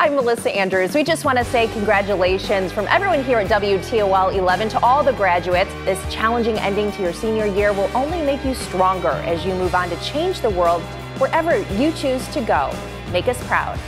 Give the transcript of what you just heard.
I'm Melissa Andrews. We just want to say congratulations from everyone here at WTOL 11 to all the graduates. This challenging ending to your senior year will only make you stronger as you move on to change the world wherever you choose to go. Make us proud.